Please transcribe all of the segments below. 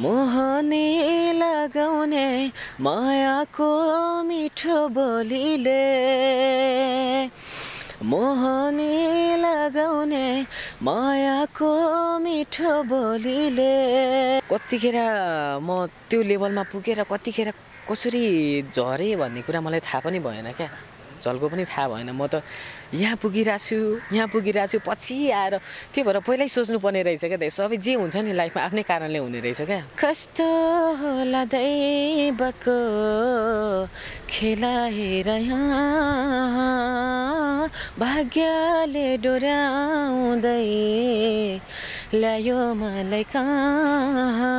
मोहनी लगाउने मायाको मिठो बोलीले। मोहनी लगाउने मायाको मिठो बोलीले। कतिखेर म त्यो लेभलमा पुगेर कतिखेर कसरी झरेँ भन्ने कुरा मलाई थाहा पनि भएन क्या। झल्को पनि थाहा भएन। म त यहाँ पुगिरहेको छु यहाँ पुगिरहेको छु पछि आएर त्यही भएर पहिल्यै सोच्नुपर्ने रहेछ क्या दाइ। सबै जे हुन्छ नि लाइफमा आफ्नै कारणले हुने रहेछ क्या। कस्तो होला दैवको खेला हेर भाग्यले डोर्याउँदै ल्यायो मलाई कहाँ।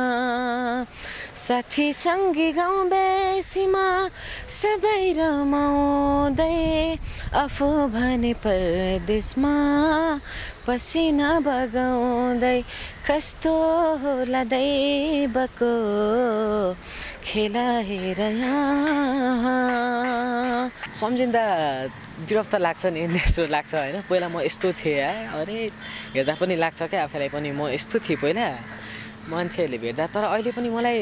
साथी सङ्गी गाउँ बेसीमा सबै रमाउँदै आफू भने परदेशमा पसिना बगाउँदै कस्तो होला दैवको खेला हेर सम्झिँदा विरक्त लाग्छ नि नेचुरल लाग्छ होइन? पहिला म यस्तो थिएँ है। अरे हेर्दा पनि लाग्छ क्या आफैलाई पनि। म यस्तो थिएँ पहिला। मान्छेहरूले भेट्दा तर अहिले पनि मलाई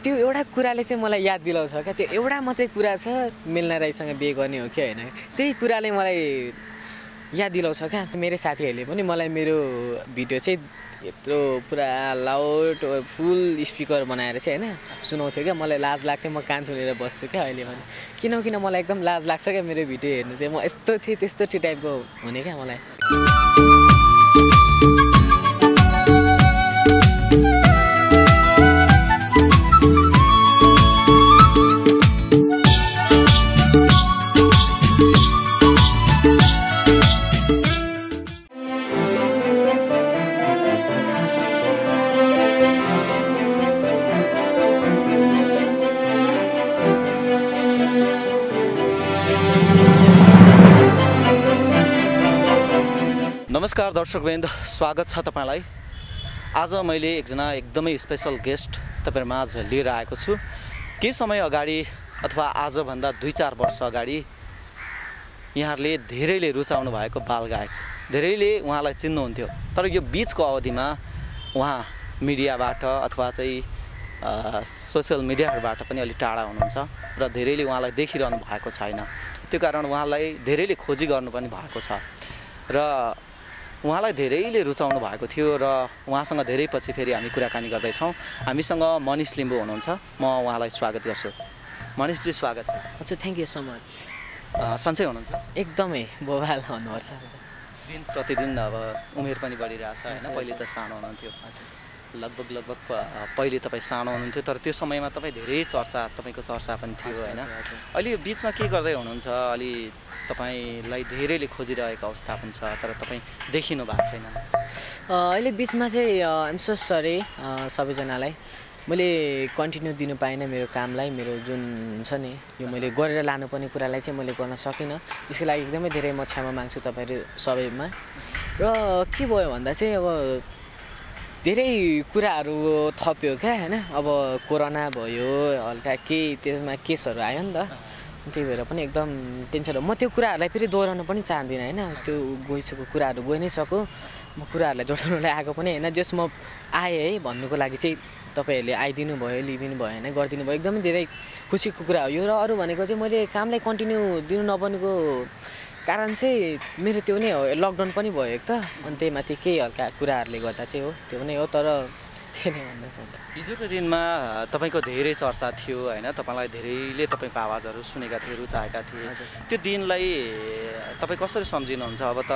त्यो एउटा कुराले चाहिँ मलाई याद दिलाउँछ क्या। त्यो एउटा मात्रै कुरा छ मिल्ने राईसँग बिहे गर्ने हो कि होइन। त्यही कुराले मलाई याद दिलाउँछ क्या। मेरो साथीहरूले पनि मलाई मेरो भिडियो चाहिँ यत्रो पुरा लाउड फुल स्पिकर बनाएर चाहिँ होइन सुनाउँथ्यो क्या। मलाई लाज लाग्थ्यो म कान थुनेर बस्छु क्या अहिले पनि। किन किन मलाई एकदम लाज लाग्छ क्या मेरो भिडियो हेर्नु चाहिँ। म यस्तो थिएँ त्यस्तो थिएँ टाइपको हुने क्या मलाई। दर्शकवृन्द स्वागत छ तपाईँलाई। आज मैले एकजना एकदमै स्पेसल गेस्ट तपाईँहरू माझ लिएर आएको छु। केही समय अगाडि अथवा आजभन्दा दुई चार वर्ष अगाडि यहाँहरूले धेरैले रुचाउनु भएको बाल गायक धेरैले उहाँलाई चिन्नुहुन्थ्यो। तर यो बिचको अवधिमा उहाँ मिडियाबाट अथवा चाहिँ सोसियल मिडियाहरूबाट पनि अलिक टाढा हुनुहुन्छ र धेरैले उहाँलाई देखिरहनु भएको छैन। त्यो कारण उहाँलाई धेरैले खोजी गर्नु पनि भएको छ। र उहाँलाई धेरैले रुचाउनु भएको थियो र उहाँसँग धेरै पछि फेरि हामी कुराकानी गर्दैछौँ। हामीसँग मनिष लिम्बू हुनुहुन्छ। म उहाँलाई स्वागत गर्छु। मनिषजी स्वागत छ। हजुर थ्याङ्क यू सो मच सन्चै हुनुहुन्छ? एकदमै बोबाल भन्नुपर्छ दिन प्रतिदिन अब उमेर पनि बढिरहेछ होइन? पहिले त। सानो हुनुहुन्थ्यो। हजुर। लगभग लगभग पहिले तपाईँ सानो हुनुहुन्थ्यो तर त्यो समयमा तपाईँ धेरै चर्चा तपाईँको चर्चा पनि थियो होइन। अहिले बिचमा के गर्दै हुनुहुन्छ? अलि तपाईँलाई धेरैले खोजिरहेको अवस्था पनि छ तर तपाईँ देखिनु भएको छैन। अहिले बिचमा चाहिँ आइएम सो सरी सबैजनालाई। मैले कन्टिन्यू दिनु पाइनँ मेरो कामलाई मेरो जुन छ नि यो मैले गरेर लानुपर्ने कुरालाई चाहिँ मैले गर्न सकिनँ। त्यसको लागि एकदमै धेरै म क्षमा माग्छु तपाईँहरू सबैमा। र के भयो भन्दा चाहिँ अब धेरै कुराहरू थप्यो क्या होइन? अब कोरोना भयो हल्का केही त्यसमा केसहरू आयो नि त। त्यही भएर पनि एकदम टेन्सन हो। म त्यो कुराहरूलाई फेरि दोहोऱ्याउन पनि चाहदिनँ होइन? त्यो गइसकेको कुराहरू गइ नै सक्यो म कुराहरूलाई जोडाउनलाई आएको पनि होइन। जस म आएँ है भन्नुको लागि चाहिँ तपाईँहरूले आइदिनु भयो लिइदिनु भयो होइन? गरिदिनु भयो। एकदमै धेरै खुसीको कुरा हो यो। र अरू भनेको चाहिँ मैले कामलाई कन्टिन्यू दिनु नपर्नेको कारण चाहिँ मेरो त्यो नै हो लकडाउन पनि भयो एक त अनि त्यही माथि केही हल्का कुराहरूले गर्दा चाहिँ हो त्यो नै हो तर त्यो नै भन्न चाहन्छु हिजोको दिनमा तपाईँको धेरै चर्चा थियो होइन? तपाईँलाई धेरैले तपाईँको आवाजहरू सुनेका थिए रुचाएका थिए। त्यो दिनलाई तपाईँ कसरी सम्झिनुहुन्छ? अब त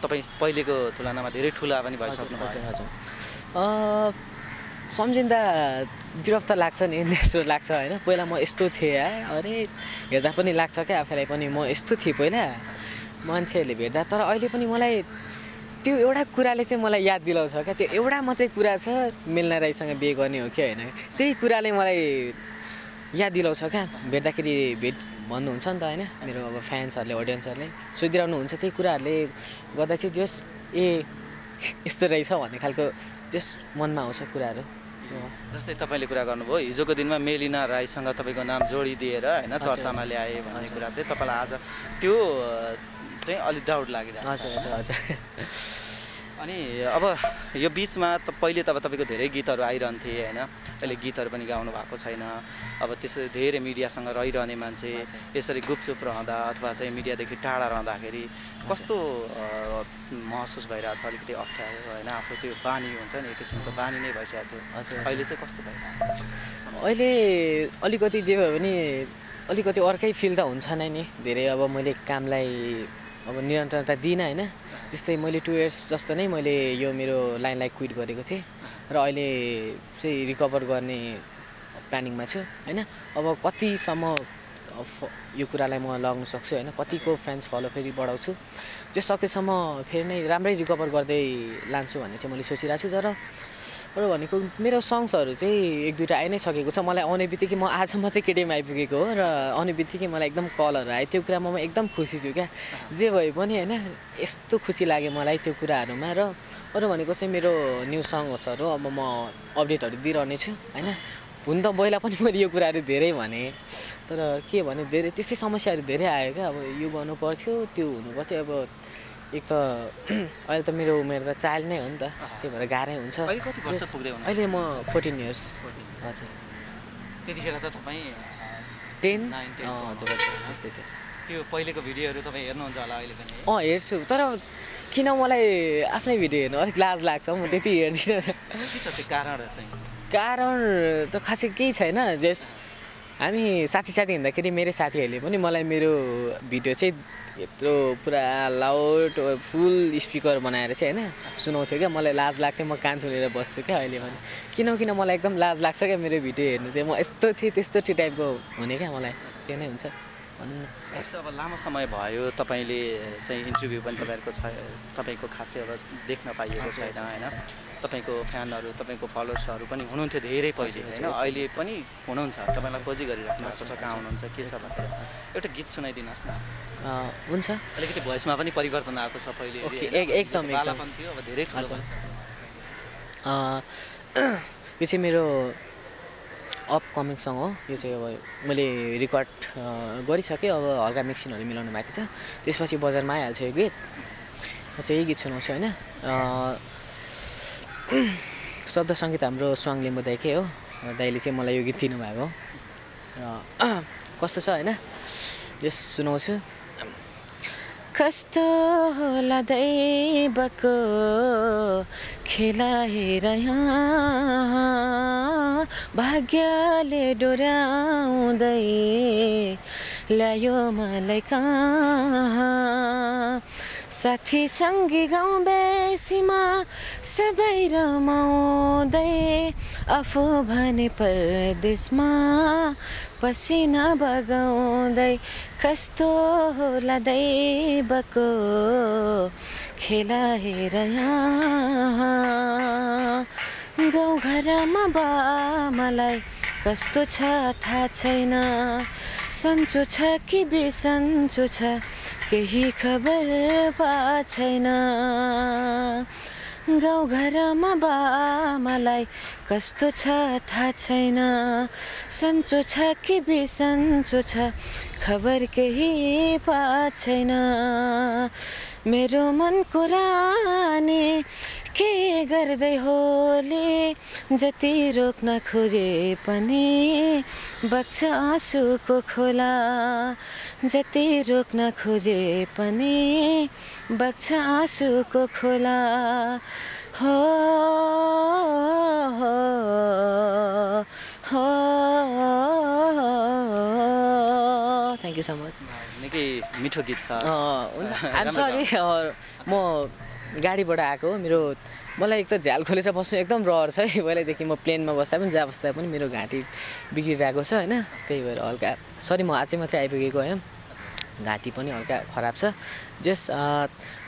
तपाईँ पहिलेको तुलनामा धेरै ठुला पनि भइसक्नु हजुर सम्झिँदा विरक्त लाग्छ नि नेचुरल लाग्छ होइन? पहिला म यस्तो थिएँ है अरे हेर्दा पनि लाग्छ क्या आफैलाई पनि म यस्तो थिएँ पहिला। मान्छेहरूले भेट्दा तर अहिले पनि मलाई त्यो एउटा कुराले चाहिँ मलाई याद दिलाउँछ क्या त्यो एउटा मात्रै कुरा छ मिल्ने राईसँग बिहे गर्ने हो कि होइन त्यही कुराले मलाई याद दिलाउँछ क्या भेट्दाखेरि भेट भन्नुहुन्छ नि त होइन मेरो अब फ्यान्सहरूले अडियन्सहरूले सोधिरहनुहुन्छ त्यही कुराहरूले गर्दा चाहिँ जस ए यस्तो रहेछ भन्ने खालको जस मनमा आउँछ कुराहरू। जस्तै तपाईँले कुरा गर्नुभयो हिजोको दिनमा मेलिना राईसँग तपाईँको नाम जोडिदिएर होइन चर्चामा। ल्याए भन्ने। कुरा चाहिँ तपाईँलाई आज त्यो चाहिँ अलिक डाउट लागिरहेको छ। हजुर हजुर हजुर। अनि अब यो बिचमा त पहिले त अब तपाईँको धेरै गीतहरू आइरहन्थे होइन? अहिले गीतहरू पनि गाउनु भएको छैन। अब त्यसरी धेरै मिडियासँग रहिरहने मान्छे यसरी गुपचुप रहँदा अथवा चाहिँ मिडियादेखि टाढा रहँदाखेरि कस्तो महसुस भइरहेछ? अलिकति अप्ठ्यारो होइन? आफ्नो त्यो बानी हुन्छ नि एक किसिमको बानी नै भइसकेको थियो। अहिले चाहिँ कस्तो भइरहेछ? अहिले अलिकति जे भयो भने अलिकति अर्कै फिल त हुन्छ नै नि। धेरै अब मैले कामलाई अब निरन्तरता दिइनँ होइन। त्यस्तै मैले टु इयर्स जस्तो नै मैले यो मेरो लाइनलाई क्विट गरेको थिएँ र अहिले चाहिँ रिकभर गर्ने प्लानिङमा छु होइन? अब कतिसम्म यो कुरालाई म लग्न सक्छु होइन? कतिको फ्यान्स फलो फेरि बढाउँछु। त्यो सकेसम्म फेरि नै राम्रै रिकभर गर्दै लान्छु भन्ने चाहिँ मैले सोचिरहेको छु तर अरू भनेको मेरो सङ्ग्सहरू चाहिँ एक दुईवटा आइ नै सकेको छ। मलाई आउने बित्तिकै म आज मात्रै केटिएममा आइपुगेको हो र आउने बित्तिकै मलाई एकदम कलहरू आयो। त्यो कुरामा म एकदम खुसी छु क्या। जे भए पनि होइन यस्तो खुसी लाग्यो मलाई त्यो कुराहरूमा र अरू भनेको चाहिँ मेरो न्यु सङ्ग्सहरू अब म अपडेटहरू दिइरहने छु होइन? हुन त पहिला पनि मैले यो कुराहरू धेरै भने तर के भने धेरै त्यस्तै समस्याहरू धेरै आयो क्या। अब यो गर्नु पर्थ्यो त्यो हुनु पर्थ्यो। अब एक त अहिले त मेरो उमेर त चाइल्ड नै हो नि त। त्यही भएर गाह्रै हुन्छ। अहिले म फोर्टिन इयर्स। हजुर। त्यतिखेर त तपाईँ टेन? हजुर त्यस्तै थियो। त्यो पहिलेको भिडियोहरू तपाईँ हेर्नुहुन्छ होला अहिले पनि? अँ हेर्छु। तर किन मलाई आफ्नै भिडियो हेर्नु अलिक लाज लाग्छ। म त्यति हेर्दिनँ। कारण त खासै केही छैन। जस हामी साथी साथी हिँड्दाखेरि मेरो साथीहरूले पनि मलाई मेरो भिडियो चाहिँ यत्रो पुरा लाउड फुल स्पिकर बनाएर चाहिँ होइन सुनाउँथ्यो क्या। मलाई लाज लाग्थ्यो म कान थुनेर बस्छु क्या अहिले पनि किन किन मलाई एकदम लाज लाग्छ क्या मेरो भिडियो हेर्नु चाहिँ? म यस्तो थिएँ त्यस्तो थिएँ टाइपको हुने क्या मलाई। त्यो नै हुन्छ। भनौँ न। अब लामो समय भयो तपाईँले चाहिँ इन्टरभ्यू पनि तपाईँहरूको छ तपाईँको खासै अब देख्न पाइएको छैन होइन? तपाईँको फ्यानहरू तपाईँको फलोवर्सहरू पनि हुनुहुन्थ्यो धेरै पहिले होइन? अहिले पनि हुनुहुन्छ। तपाईँलाई खोजी गरिराख्नु भएको छ कहाँ हुनुहुन्छ के छ भनेर एउटा गीत सुनाइदिनुहोस् न। हुन्छ। अलिकति भोइसमा पनि परिवर्तन आएको छ पहिले। एकदम, थियो अब धेरै ठुलो यो चाहिँ मेरो अपकमिङ सङ हो। यो चाहिँ अब मैले रेकर्ड गरिसकेँ। अब हल्का मिक्सिङहरू मिलाउनु बाँकी छ। त्यसपछि बजारमा आइहाल्छ यो गीत। म चाहिँ यही गीत सुनाउँछु होइन? शब्द सङ्गीत हाम्रो स्वाङ लिम्बू दाइकै हो। दाइले चाहिँ मलाई यो गीत दिनुभएको। हो र कस्तो छ होइन? यस सुनाउँछु। कस्तो होला दैवको हेर भाग्यले डोर्याउँदै ल्यायो मलाई कहाँ? साथी सङ्गी गाउँ बेसीमा सबै रमाउँदै आफू भने परदेशमा पसिना बगाउँदै कस्तो होला दैवको खेला हेर यहाँ। गाउँघरमा बामालाई कस्तो छ थाहा छैन। सन्चो छ कि बिसन्चो छ? केही खबर पा छैन गाउँघरमा बामालाई कस्तो छ थाहा छैन। सन्चो छ कि बिसन्चो छ खबर केही पा छैन मेरो मनको रानी के गर्दै होली? जति रोक्न खोजे पनि बग्छ आँसुको खोला। जति रोक्न खोजे पनि बग्छ आँसुको खोला। हो हो हो थ्याङ्क यू सो मच निकै मिठो गीत छ। अँ, हुन्छ। आइम सरी म गाडीबाट आएको हो। मेरो मलाई एक त झ्याल खोलेर बस्नु एकदम रहर छ है। पहिल्यैदेखि म प्लेनमा बस्दा पनि जहाँ बस्दा पनि मेरो घाँटी बिग्रिरहेको छ होइन? त्यही भएर हल्का सरी म आज मात्रै आइपुगेको होइन। घाँटी पनि हल्का खराब छ। जस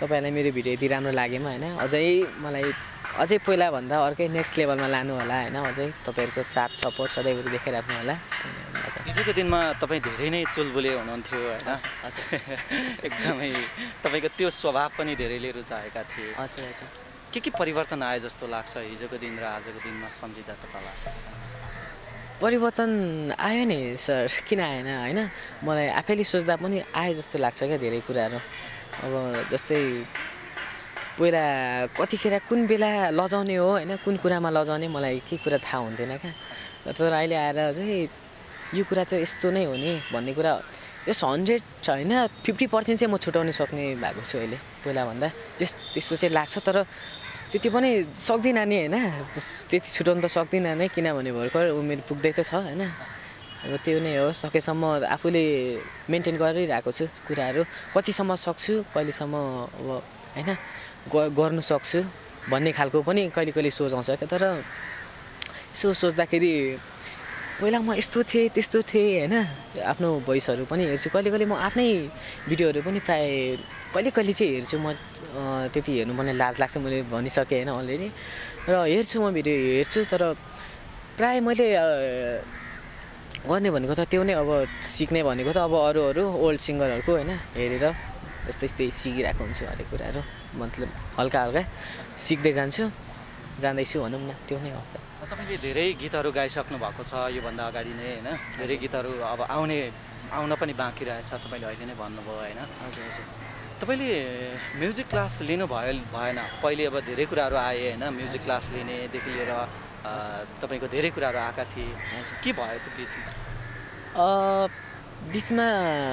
तपाईँहरूलाई मेरो भिडियो यति राम्रो लागेमा होइन? अझै मलाई अझै पहिलाभन्दा अर्कै नेक्स्ट लेभलमा लानु होला होइन अझै तपाईँहरूको साथ सपोर्ट सधैँभरि देखाइराख्नु होला। हिजोको दिनमा तपाईँ धेरै नै चुलबुले हुनुहुन्थ्यो होइन। एकदमै तपाईँको त्यो स्वभाव पनि धेरैले रुचाएका थिए। हजुर हजुर। के के परिवर्तन आयो जस्तो लाग्छ हिजोको दिन र आजको दिनमा सम्झिँदा तपाईँलाई? परिवर्तन आयो नि सर किन आएन होइन? मलाई आफैले सोच्दा पनि आयो जस्तो लाग्छ क्या धेरै कुराहरू। अब जस्तै पहिला कतिखेर कुन बेला लजाउने हो होइन? कुन कुरामा लजाउने मलाई केही कुरा थाहा हुन्थेन क्या। तर अहिले आएर चाहिँ यो कुरा चाहिँ यस्तो नै हो नि भन्ने कुरा। यस हन्ड्रेड छ होइन? फिफ्टी पर्सेन्ट चाहिँ म छुट्याउन सक्ने भएको छु अहिले पहिलाभन्दा। त्यस त्यस्तो चाहिँ लाग्छ तर त्यति पनि सक्दिनँ नि होइन? त्यति छुट्याउनु त सक्दिनँ नै किनभने भर्खर उमेर पुग्दै त छ होइन? अब त्यो नै हो सकेसम्म आफूले मेन्टेन गरिरहेको छु कुराहरू। कतिसम्म सक्छु कहिलेसम्म अब होइन? गर्नु सक्छु भन्ने खालको पनि कहिले कहिले सोच आउँछ। क्या तर यसो सोच्दाखेरि पहिला म यस्तो थिएँ त्यस्तो थिएँ होइन? आफ्नो भोइसहरू पनि हेर्छु। कहिले कहिले म आफ्नै भिडियोहरू पनि प्राय कहिले कहिले चाहिँ हेर्छु। म त्यति हेर्नु मलाई लाज लाग्छ मैले भनिसकेँ होइन अलरेडी। र हेर्छु म भिडियो हेर्छु तर प्राय मैले गर्ने भनेको त त्यो नै अब सिक्ने भनेको त अब अरू अरू ओल्ड सिङ्गरहरूको होइन हेरेर यस्तै यस्तै सिकिरहेको हुन्छु हरेक कुराहरू। मतलब हल्का हल्का सिक्दै जान्छु। जाँदैछु भनौँ न त्यो नै हो। त तपाईँले धेरै गीतहरू गाइसक्नु भएको छ योभन्दा अगाडि नै होइन? धेरै गीतहरू अब आउने आउन पनि बाँकी रहेछ तपाईँले अहिले नै भन्नुभयो होइन? हजुर हजुर। तपाईँले म्युजिक क्लास लिनुभयो भएन। पहिले अब धेरै कुराहरू आए होइन? म्युजिक क्लास लिनेदेखि लिएर तपाईँको धेरै कुराहरू आएका थिए। के भयो त्यो बिचमा? बिचमा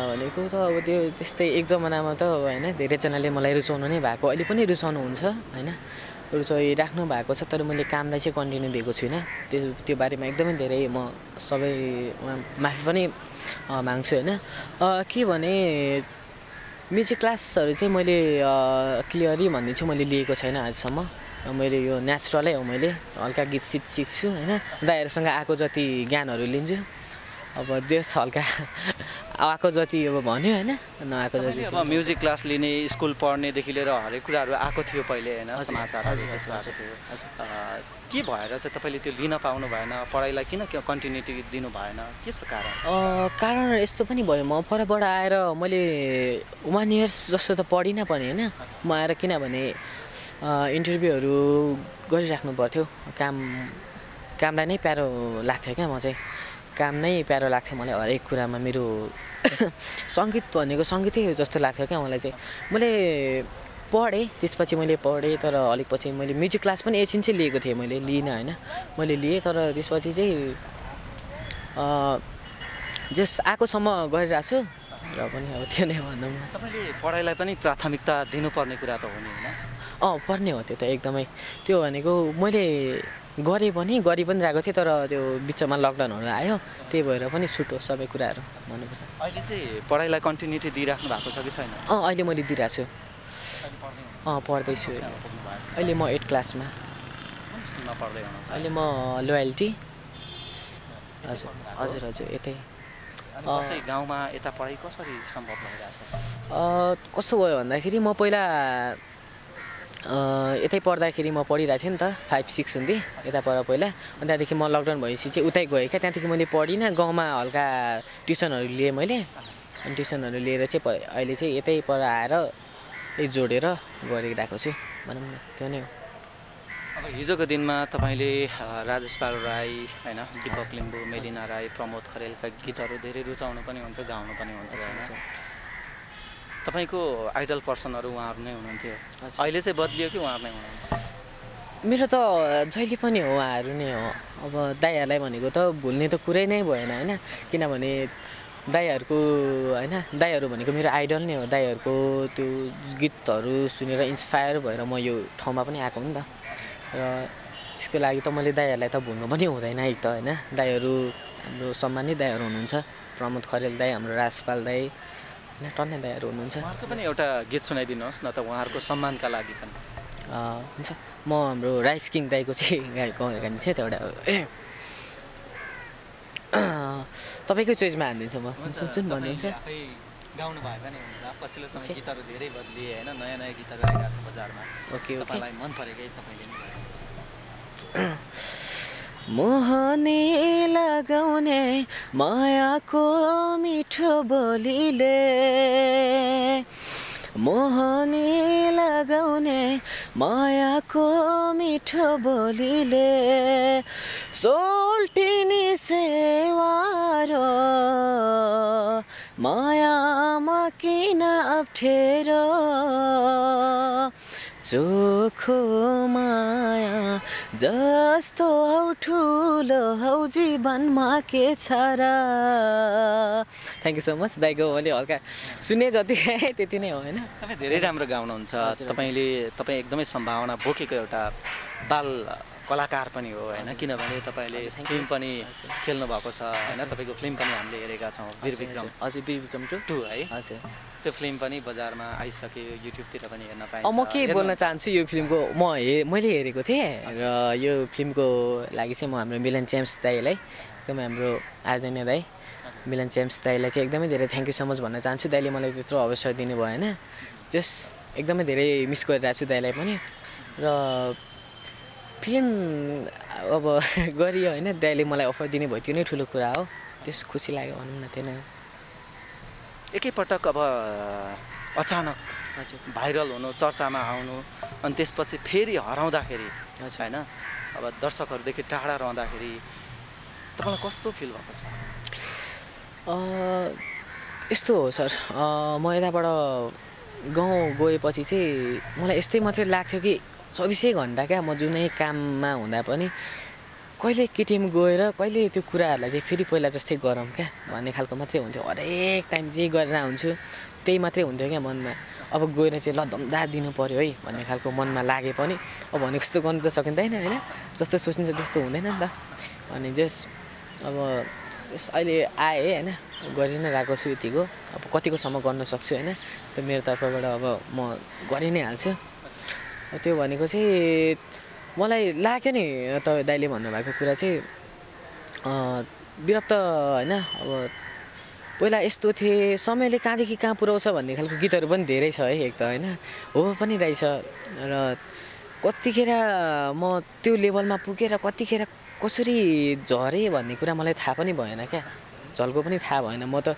भनेको त अब त्यो त्यस्तै एक जमानामा त होइन धेरैजनाले मलाई रुचाउनु नै भएको। अहिले पनि रुचाउनुहुन्छ होइन? रुचाइराख्नु भएको छ तर मैले कामलाई चाहिँ कन्टिन्यू दिएको छुइनँ। त्यो त्यो बारेमा एकदमै धेरै म सबै माफी पनि माग्छु होइन? के भने म्युजिक क्लासहरू चाहिँ मैले क्लियरली चाहिँ मैले लिएको छैन आजसम्म। मैले यो नेचुरलै हो मैले हल्का गीत सित सिक्छु होइन? दाइहरूसँग आएको जति ज्ञानहरू लिन्छु। अब देश हल्का आएको जति अब भन्यो होइन नआएको जति अब म्युजिक क्लास लिने स्कुल पढ्नेदेखि लिएर हरेक कुराहरू आएको थियो पहिले होइन समाचारहरू के भएर चाहिँ तपाईँले त्यो लिन पाउनु भएन? पढाइलाई किन कन्टिन्युटी दिनु भएन? के छ कारण? कारण यस्तो पनि भयो। म परबाट आएर मैले वान इयर्स जस्तो त पढिनँ पनि होइन। म आएर किनभने इन्टरभ्यूहरू गरिराख्नु पर्थ्यो। काम कामलाई नै प्यारो लाग्थ्यो क्या म चाहिँ। काम नै प्यारो लाग्थ्यो मलाई हरेक कुरामा मेरो सङ्गीत भनेको सङ्गीतै हो जस्तो लाग्थ्यो क्या मलाई चाहिँ। मैले पढेँ त्यसपछि मैले पढेँ तर अलिक पछि मैले म्युजिक क्लास पनि एकछिन चाहिँ लिएको थिएँ मैले लिइनँ होइन। मैले लिएँ तर त्यसपछि चाहिँ जस आएकोसम्म गरिरहेको छु र पनि अब त्यो नै भनौँ तपाईँले पढाइलाई पनि प्राथमिकता दिनुपर्ने कुरा त हो नि होइन? अँ पर्ने हो त्यो त एकदमै। त्यो भनेको मैले गरेँ पनि गरि पनि रहेको थिएँ तर त्यो बिचमा लकडाउनहरू आयो। त्यही भएर पनि छुट्यो सबै कुराहरू भन्नुपर्छ। अहिले चाहिँ पढाइलाई कन्टिन्युटी दिइराख्नु भएको छ कि छैन? अँ अहिले मैले दिइरहेको छु। अँ पढ्दैछु। अहिले म एट क्लासमा अहिले म लोयल्टी हजुर हजुर हजुर यतै। गाउँमा यता पढाइ कसरी सम्भव कस्तो भयो भन्दाखेरि म पहिला यतै पढ्दाखेरि म पढिरहेको थिएँ नि त फाइभ सिक्स हुन्थेँ यता पर पहिला। अनि त्यहाँदेखि म लकडाउन भएपछि चाहिँ उतै गएँ क्या। त्यहाँदेखि मैले पढिनँ गाउँमा हल्का ट्युसनहरू लिएँ मैले। अनि ट्युसनहरू लिएर चाहिँ अहिले चाहिँ यतै पर आएर यही जोडेर गरिरहेको छु। भनौँ न त्यो नै हो। अब हिजोको दिनमा तपाईँले राजेश पाल राई होइन दिपक लिम्बू मेलिना राई प्रमोद खरेलका गीतहरू धेरै रुचाउनु पनि हुन्थ्यो गाउनु पनि हुन्थ्यो। तपाईँको आइडल पर्सनहरू उहाँहरू नै हुनुहुन्थ्यो। अहिले चाहिँ बदलियो कि उहाँहरू नै हुनुहुन्थ्यो? मेरो त जहिले पनि हो उहाँहरू नै हो। अब दाइहरूलाई भनेको त भुल्ने त कुरै नै भएन होइन? किनभने दाइहरूको होइन? दाइहरू भनेको मेरो आइडल नै हो। दाइहरूको त्यो गीतहरू सुनेर इन्सपायर भएर म यो ठाउँमा पनि आएको हो नि त। र त्यसको लागि त मैले दाइहरूलाई त भुल्नु पनि हुँदैन एक त होइन? दाइहरू हाम्रो सम्मानित दाइहरू हुनुहुन्छ। प्रमोद खरेल दाई हाम्रो राजपाल दाई। होइन टन्ने दाइहरू हुनुहुन्छ। उहाँहरूको पनि एउटा गीत सुनाइदिनुहोस् न त उहाँहरूको सम्मानका लागि पनि। हुन्छ। म हाम्रो राइस किङ दाईको चाहिँ गाएको गानी छ त एउटा तपाईँकै चोइसमा हानिदिन्छु म। जुन भन्नुहुन्छ। गाउनु भए पनि हुन्छ। पछिल्लो समय गीतहरू धेरै बदलिए होइन नयाँ नयाँ गीतहरू आइरहेको छ बजारमा। ओके तपाईँलाई मन परेकै तपाईँले। मोहनी लगाउने मायाको मिठो बोलीले। मोहनी लगाउने मायाको मिठो बोलीले। सोल्टिनी सेवारो मायामा किन अप्ठ्यारो? चोखो माया। जस्तो हौ ठुलो हौ जीवनमा के छ र? थ्याङ्क यू सो मच दाइको मैले हल्का सुने जति त्यति नै हो होइन? तपाईँ धेरै राम्रो गाउनुहुन्छ। तपाईँले तपाईँ एकदमै सम्भावना बोकेको एउटा बाल कलाकार पनि हो होइन? किनभने तपाईँले. फिल्म पनि। खेल्नु भएको छ होइन? तपाईँको फिल्म पनि हामीले हेरेका छौँ वीर विक्रम। हजुर वीर विक्रम टु। टू है? हजुर। त्यो फिल्म पनि बजारमा आइसक्यो युट्युबतिर पनि हेर्न पाइन्छ। म के बोल्न चाहन्छु यो फिल्मको म हे मैले हेरेको थिएँ र यो फिल्मको लागि चाहिँ म हाम्रो मिलन जेम्स दाईलाई एकदमै हाम्रो आदरणीय दाई मिलन जेम्स दाईलाई चाहिँ एकदमै धेरै थ्याङ्क यू सो मच भन्न चाहन्छु। दाईले मलाई त्यत्रो अवसर दिनुभयो होइन? जस एकदमै धेरै मिस गरिरहेको छु दाईलाई पनि। र फिल्म अब गरियो होइन दाईले मलाई अफर दिनुभयो त्यो नै ठुलो कुरा हो। त्यस खुसी लाग्यो भनौँ न त्यो नै एकैपटक अब अचानक हजुर। भाइरल हुनु चर्चामा आउनु अनि त्यसपछि फेरि हराउँदाखेरि हजुर। होइन अब दर्शकहरूदेखि टाढा रहँदाखेरि तपाईँलाई कस्तो फिल भएको छ? यस्तो हो सर। म यताबाट गाउँ गएपछि चाहिँ मलाई यस्तै मात्रै लाग्थ्यो कि चौबिसै घन्टा क्या? म जुनै काममा हुँदा पनि कहिले केटिएम गएर कहिले त्यो कुराहरूलाई चाहिँ फेरि पहिला जस्तै गरौँ क्या? भन्ने खालको मात्रै हुन्थ्यो। हरेक टाइम जे गरेर हुन्छु त्यही मात्रै हुन्थ्यो क्या मनमा। अब गएर चाहिँ ल धम्दा दिनु पऱ्यो है भन्ने खालको मनमा लागे पनि। अब भनेको जस्तो गर्नु त सकिँदैन होइन? जस्तो सोचिन्छ त्यस्तो हुँदैन नि त। अनि जस अब यस अहिले आएँ होइन? गरि नै रहेको छु यतिको। अब कतिकोसम्म गर्न सक्छु होइन? जस्तो मेरो तर्फबाट अब म गरि नै हाल्छु। त्यो भनेको चाहिँ मलाई लाग्यो नि तपाईँ दाइले भन्नुभएको कुरा चाहिँ विरक्त होइन अब पहिला यस्तो थिए समयले कहाँदेखि कहाँ पुऱ्याउँछ भन्ने खालको गीतहरू पनि धेरै छ है एक त होइन? हो पनि रहेछ। र कतिखेर म त्यो लेभलमा पुगेर कतिखेर कसरी झरेँ भन्ने कुरा मलाई थाहा पनि भएन क्या। झल्को पनि थाहा भएन। म त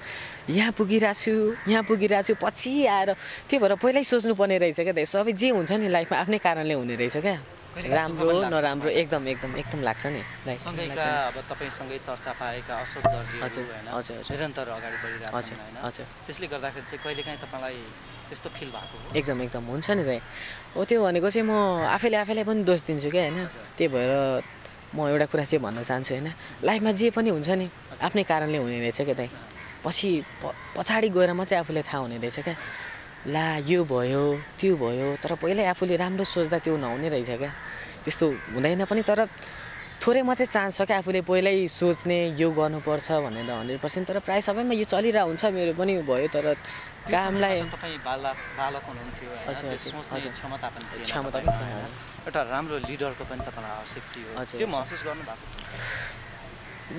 यहाँ पुगिरहेको छु यहाँ पुगिरहेको छु पछि आएर त्यही भएर पहिल्यै सोच्नुपर्ने रहेछ क्या त्यो सबै जे हुन्छ नि लाइफमा आफ्नै कारणले हुने रहेछ क्या। राम्रो नराम्रो? एकदम एकदम एकदम लाग्छ नि अब तपाईँसँगै चर्चा पाएका अशोक हजुर। निरन्तर अगाडि बढिरहेको हजुर त्यसले गर्दाखेरि चाहिँ कहिलेकाहीँ तपाईँलाई त्यस्तो फिल भएको एकदम एकदम। हुन्छ नि दाइ। हो त्यो भनेको चाहिँ म आफैले आफैलाई पनि दोष दिन्छु क्या होइन? त्यही भएर म एउटा कुरा चाहिँ भन्न चाहन्छु होइन? लाइफमा जे पनि हुन्छ नि आफ्नै कारणले हुने रहेछ क्या दाइ पछि पछाडि गएर मात्रै आफूलाई थाहा हुने रहेछ क्या। ला यो भयो त्यो भयो तर पहिल्यै आफूले राम्रो सोच्दा त्यो नहुने रहेछ क्या। त्यस्तो हुँदैन पनि तर थोरै मात्रै चान्स छ क्या आफूले पहिल्यै सोच्ने यो गर्नुपर्छ भनेर हन्ड्रेड पर्सेन्ट। तर प्रायः सबैमा यो चलिरहेको हुन्छ मेरो पनि भयो तर कामलाई तपाईँ बालक बालक हुनुहुन्थ्यो सोच्ने। क्षमता पनि थिएन क्षमता पनि? एउटा राम्रो लिडरको पनि तपाईँलाई आवश्यक थियो। त्यो। महसुस गर्नुभएको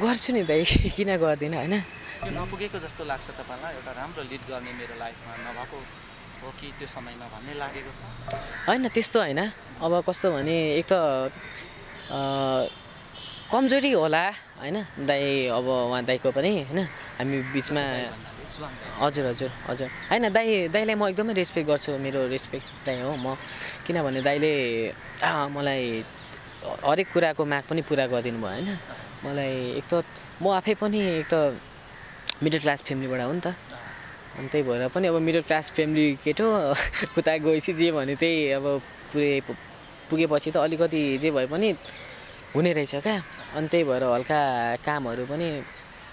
गर्छु नि दाइ किन गर्दिनँ होइन? त्यो नपुगेको जस्तो लाग्छ तपाईँलाई? एउटा राम्रो लिड गर्ने मेरो लाइफमा नभएको हो कि त्यो समयमा भन्ने लागेको छ? होइन त्यस्तो होइन। अब कस्तो भने एक त कमजोरी होला होइन? दाइ अब उहाँ दाइको पनि होइन? हामी बिचमा हजुर हजुर हजुर। होइन दाइ दाइलाई म एकदमै रेस्पेक्ट गर्छु मेरो रेस्पेक्ट दाइ हो म किनभने दाइले आ, मलाई हरेक कुराको माग पनि पुरा गरिदिनु भयो होइन? मलाई एक त म आफै पनि एक त मिडल क्लास फ्यामिलीबाट हो नि त। अनि त्यही भएर पनि अब मिडल क्लास फ्यामिली केटो उता गएपछि जे भने त्यही अब पुगे पुगेपछि त अलिकति जे भए पनि हुने रहेछ क्या। अनि त्यही भएर हल्का कामहरू पनि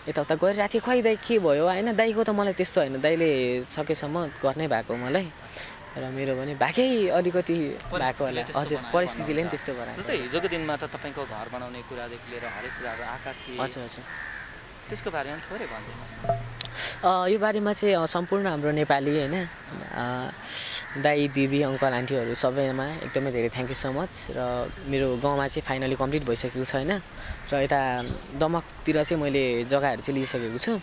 यताउता गरिरहेको थिएँ खै दाइ के भयो? होइन दाइको त मलाई त्यस्तो होइन। दाइले सकेसम्म गर्नै भएको मलाई। र मेरो पनि भएकै अलिकति भएको होला। हजुर परिस्थितिले पनि। त्यस्तो बनाएको जस्तै हिजोको दिनमा त तपाईँको घर बनाउने कुरादेखि लिएर हरेक कुराहरू थिए। हजुर हजुर। त्यसको बारेमा थोरै भनिदिनुहोस् न। यो बारेमा चाहिँ सम्पूर्ण हाम्रो नेपाली होइन। दाई दिदी अङ्कल आन्टीहरू सबैमा एकदमै धेरै थ्याङ्क यू सो मच र मेरो गाउँमा चाहिँ फाइनली कम्प्लिट भइसकेको छ होइन र यता दमकतिर चाहिँ मैले जग्गाहरू चाहिँ लिइसकेको छु।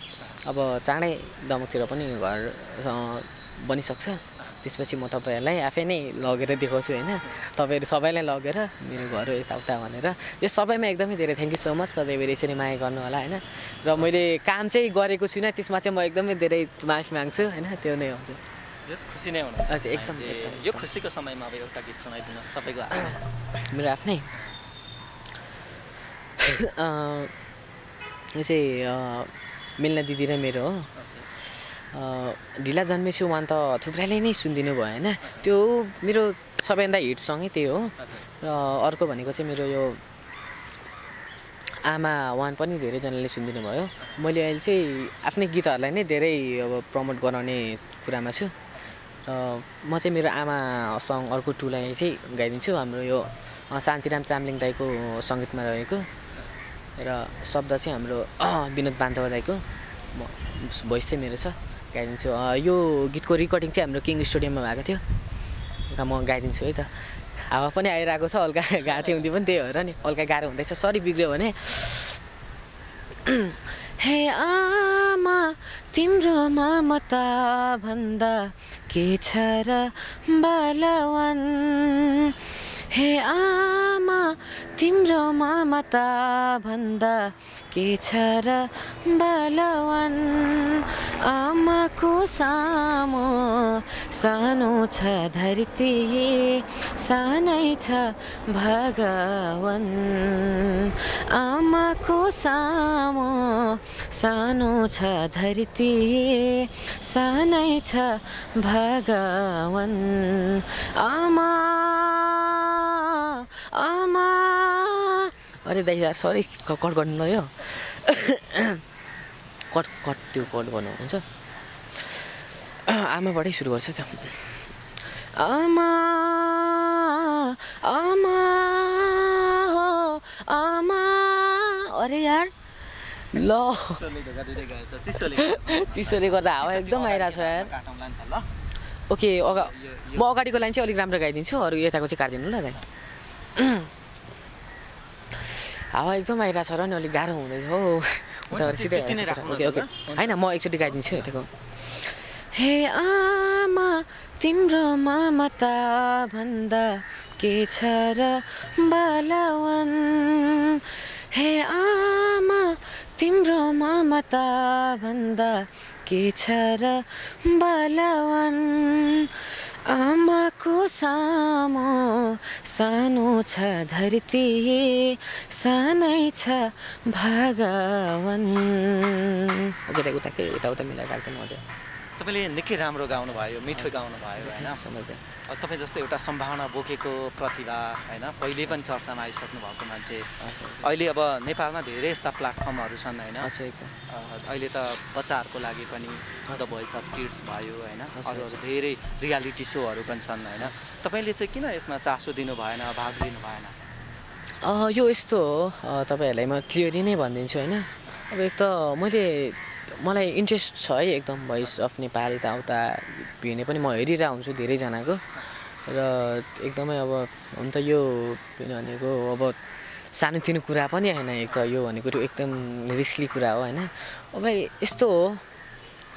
अब चाँडै दमकतिर पनि घर बनिसक्छ। त्यसपछि म तपाईँहरूलाई आफै नै लगेर देखाउँछु होइन। तपाईँहरू सबैलाई लगेर मेरो घर यताउता भनेर। यो सबैमा एकदमै धेरै थ्याङ्क यू सो मच सधैँभरि यसरी माया गर्नु होला होइन। र मैले काम चाहिँ गरेको छुइनँ त्यसमा चाहिँ म एकदमै धेरै माफी माग्छु होइन त्यो नै हजुर जस खुसी नै हुनुहुन्छ। हजुर, एकदम, यो खुसीको समयमा अब एउटा गीत सुनाइदिनुहोस् तपाईँको। मेरो आफ्नै? यो चाहिँ मिल्ना दिदी र मेरो हो। ढिला जन्मेछु वान त थुप्राले नै सुनिदिनु भयो होइन? त्यो मेरो सबैभन्दा हिट सङ्गै त्यही हो। र अर्को भनेको चाहिँ मेरो यो आमा वान पनि धेरैजनाले सुनिदिनु भयो। मैले अहिले चाहिँ आफ्नै गीतहरूलाई नै धेरै अब प्रमोट गराउने कुरामा छु। र म चाहिँ मेरो आमा सङ अर्को टुलाई चाहिँ गाइदिन्छु हाम्रो यो शान्तिराम चामलिङ दाईको सङ्गीतमा रहेको। र शब्द चाहिँ हाम्रो विनोद बान्धव दाईको। भोइस चाहिँ मेरो छ गाइदिन्छु। यो गीतको रेकर्डिङ चाहिँ हाम्रो किङ स्टुडियोमा भएको थियो। म गाइदिन्छु है त। हावा पनि आइरहेको छ हल्का घाँटी हुँदी पनि त्यही भएर नि हल्का गाह्रो हुँदैछ। सरी बिग्रियो भने। हे आमा तिम्रो ममता भन्दा के छ र बालवन? हे आमा तिम्रो ममता भन्दा के छ र बालवन? आमाको सामु सानो छ धरती सानै छ भगवान। आमाको सामु सानो छ धरती सानै छ भगवान। आमा अरे दाइ यार सरी कट गर्नु ल यो कट कट त्यो कट गर्नु हुन्छ? आमाबाटै सुरु गर्छु त। आमा आमा आमा। अरे यार ल। चिसोले गर्दा हावा एकदम आइरहेको छ यार। ओके अगा म अगाडिको लाइन चाहिँ अलिक राम्रो गाइदिन्छु अरू यताको चाहिँ काटिदिनु ल दाइ। हावा एकदम आइरहेको छ र नि अलिक गाह्रो हुँदै हो। Okay okay? होइन म एकचोटि गाइदिन्छु यताको हे आमा तिम्रो ममता भन्दा के छ र बालवन? हे आमा तिम्रो ममता भन्दा के छ र बालवन? आमाको सामु सानो छ धरती सानै छ भगवान। उताकै यताउता मिलाएर राख्दैन मजा तपाईँले निकै राम्रो गाउनु भयो मिठो गाउनु भयो होइन तपाईँ जस्तो एउटा सम्भावना बोकेको प्रतिभा होइन? पहिले पनि चर्चामा आइसक्नु भएको मान्छे। अहिले अब नेपालमा धेरै यस्ता प्लेटफर्महरू छन् होइन? अहिले त बच्चाहरूको लागि पनि द भोइस अफ किड्स भयो होइन? अरू अरू धेरै रियालिटी सोहरू पनि छन् होइन? तपाईँले चाहिँ किन यसमा चासो दिनु भएन भाग लिनु भएन? यो यस्तो हो। तपाईँहरूलाई म क्लियरली नै भनिदिन्छु होइन? अब एक त मैले मलाई इन्ट्रेस्ट छ है एकदम भोइस अफ नेपाल यताउता हेर्ने पनि म हेरिरहेको हुन्छु धेरैजनाको। र एकदमै अब हुन त यो भनेको अब सानोतिनो कुरा पनि होइन एक त यो भनेको त्यो एकदम रिस्कली कुरा हो होइन। अब यस्तो हो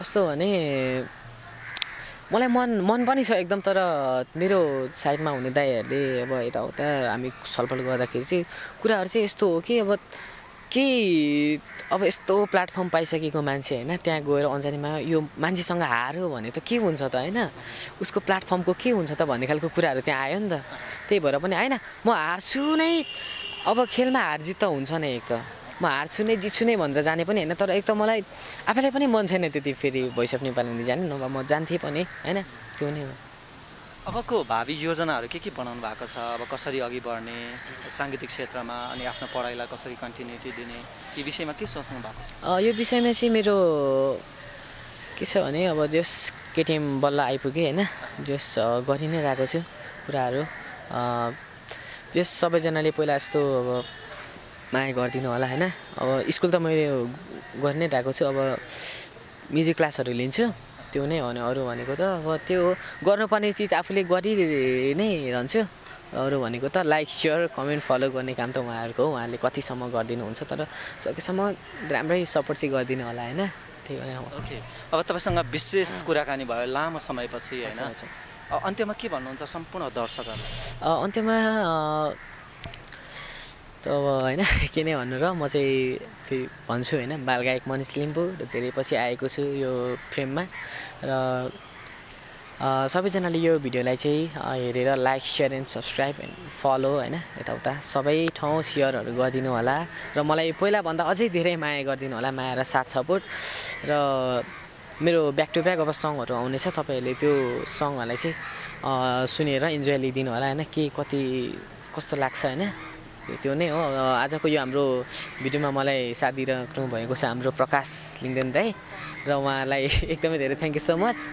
कस्तो भने मलाई मन मन पनि छ एकदम तर मेरो साइडमा हुने दाइहरूले अब यताउता हामी छलफल गर्दाखेरि चाहिँ कुराहरू चाहिँ यस्तो हो कि अब केही अब यस्तो प्लेटफर्म पाइसकेको मान्छे होइन त्यहाँ गएर अन्जानीमा यो मान्छेसँग हार्यो भने त के हुन्छ त होइन? उसको प्लेटफर्मको के हुन्छ त भन्ने खालको कुराहरू त्यहाँ आयो नि त। त्यही भएर पनि होइन म हार्छु नै। अब खेलमा हार जित त हुन्छ नै एक त। म हार्छु नै जित्छु नै भनेर जाने पनि होइन तर एक त मलाई आफैलाई पनि मन छैन त्यति फेरि भोइस अफ नेपाली जाने नभए म जान्थेँ पनि होइन त्यो नै हो। अबको भावी योजनाहरू के के बनाउनु भएको छ? अब कसरी अघि बढ्ने? साङ्गीतिक क्षेत्रमा अनि आफ्नो पढाइलाई कसरी कन्टिन्युटी दिने? यी विषयमा के सोच्नु भएको छ? यो विषयमा चाहिँ मेरो के छ भने अब जस केटिएम बल्ल आइपुगेँ होइन। जस गरि नै रहेको छु कुराहरू। जस सबैजनाले पहिला जस्तो अब माया गरिदिनु होला होइन। अब स्कुल त मैले गरि नै रहेको छु। अब म्युजिक क्लासहरू लिन्छु। त्यो नै हो भने अरू भनेको त। अब त्यो। गर्नुपर्ने चिज आफूले गरि नै रहन्छु। अरू भनेको त लाइक सेयर कमेन्ट फलो गर्ने काम त उहाँहरूको हो। उहाँहरूले कतिसम्म गरिदिनुहुन्छ तर सकेसम्म राम्रै सपोर्ट चाहिँ गरिदिनु होला होइन? त्यही भएर अब ओके अब तपाईँसँग विशेष कुराकानी भयो लामो समयपछि होइन? अन्त्यमा के भन्नुहुन्छ सम्पूर्ण दर्शकहरूलाई अ, अन्त्यमा त अब होइन के नै भन्नु र म चाहिँ फेरि भन्छु होइन? बालगायक मनिष लिम्बू र धेरै पछि आएको छु यो फ्रेममा। र सबैजनाले यो भिडियोलाई चाहिँ हेरेर like share and subscribe and follow होइन यताउता सबै ठाउँ सेयरहरू गरिदिनु होला। र मलाई पहिलाभन्दा अझै धेरै माया गरिदिनु होला माया र साथ सपोर्ट। र मेरो ब्याक टु ब्याक अब सङहरू आउनेछ तपाईँहरूले त्यो सङहरूलाई चाहिँ सुनेर इन्जोय लिइदिनु होला होइन के कति कस्तो लाग्छ होइन त्यो- नै हो। आजको यो हाम्रो भिडियोमा मलाई साथ दिइराख्नु भएको छ हाम्रो प्रकाश लिङ्गदेन दाई। र उहाँलाई एकदमै धेरै थ्याङ्क यू सो मच